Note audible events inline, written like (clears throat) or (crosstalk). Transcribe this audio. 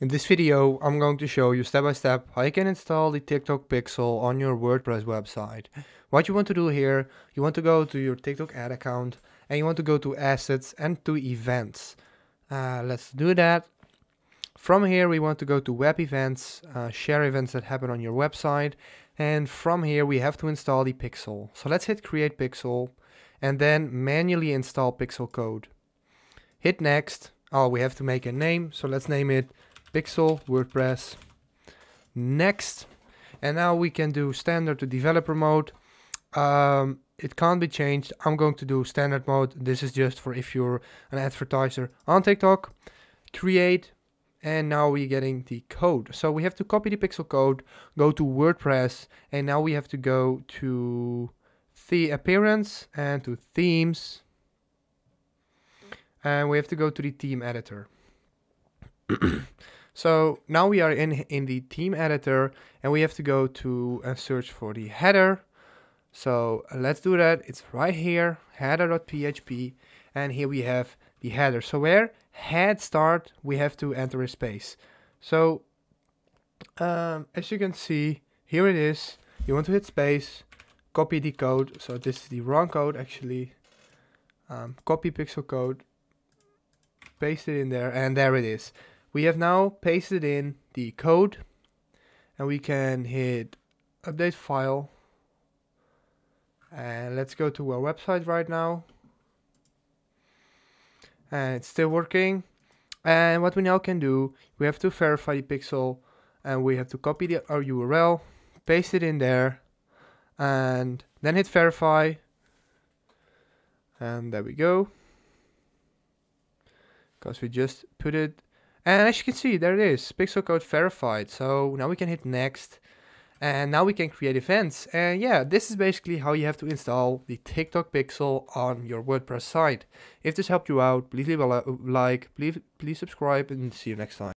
In this video, I'm going to show you step by step how you can install the TikTok Pixel on your WordPress website. What you want to do here, you want to go to your TikTok ad account and you want to go to assets and to events. Uh, let's do that. From here, we want to go to web events, uh, share events that happen on your website. And from here, we have to install the Pixel. So let's hit create Pixel and then manually install Pixel code. Hit next. Oh, we have to make a name. So let's name it Pixel WordPress. Next. And now we can do standard to developer mode. Um, it can't be changed. I'm going to do standard mode. This is just for if you're an advertiser on TikTok. Create. And now we're getting the code. So we have to copy the pixel code, go to WordPress, and now we have to go to the appearance and to themes. And we have to go to the theme editor. (clears throat) (coughs) So now we are in, in the theme editor and we have to go to and search for the header. So uh, let's do that. It's right here, header.php. And here we have the header. So where head start, we have to enter a space. So um, as you can see, here it is. You want to hit space, copy the code. So this is the wrong code actually. Um, copy pixel code, paste it in there, and there it is. We have now pasted in the code and we can hit update file. And let's go to our website right now. And it's still working. And what we now can do we have to verify the pixel and we have to copy the, our URL paste it in there and then hit verify. And there we go. Because we just put it and as you can see, there it is, pixel code verified. So now we can hit next. And now we can create events. And yeah, this is basically how you have to install the TikTok Pixel on your WordPress site. If this helped you out, please leave a like, please, please subscribe and see you next time.